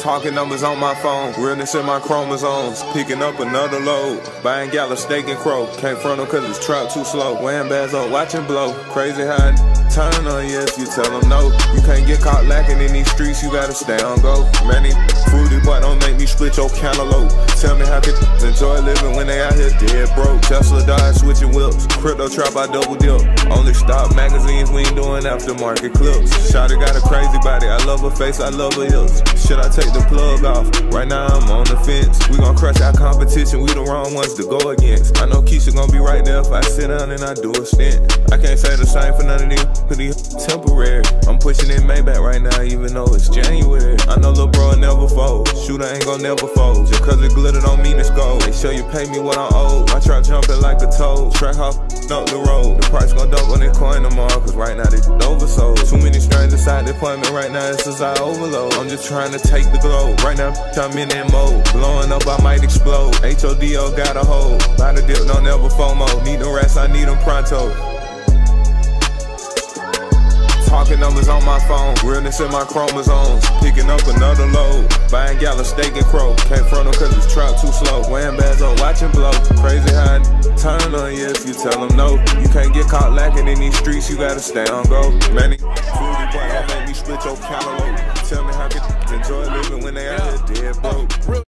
Talking numbers on my phone, realness in my chromosomes. Picking up another load, buying gala steak and crow. Can't front cause it's trap too slow. Wearing bags up, watching blow. Crazy how turn on you if you tell them no. You can't get caught lacking in these streets, you gotta stay on go. Many fruity don't make me split your cantaloupe. Tell me how can enjoy living when they out here dead broke. Tesla died switching whips. Crypto trap, I double dip. Only stop magazines, we ain't doing aftermarket clips. Shotty got a crazy body, I love her face, I love her hips. Should I take the plug off? Right now I'm on the fence. We gon' crush our competition, we the wrong ones to go against. I know Keisha gon' be right there if I sit down and I do a stint. I can't say the same for none of these, cause temporary. I'm pushing in Maybach right now, even though it's January. I know lil' bro never fold. Shooter ain't gon' never fold. Just cause it glitter don't mean it's gold. Make sure you pay me what I owe. I try jumping like a toad. Track off up the road. The price gon' double on that coin tomorrow, cause right now they oversold. Too many strangers inside the appointment right now, it's just I overload. I'm just trying to take the globe. Right now, I'm in that mode. Blowing up, I might explode. HODL got a hold. Buy the dip, don't ever FOMO. Need them rest, I need them pronto. Talking numbers on my phone, realness in my chromosomes. Picking up another load, buying gala steak and crow. Can't front them cause it's trap too slow. Wearing bags up, watching blow. Crazy how I turn on you if you tell them no. You can't get caught lacking in these streets, you gotta stay on go. Many fruity boy, don't make me split your cantaloupe. Tell me how can enjoy living when they out here dead broke.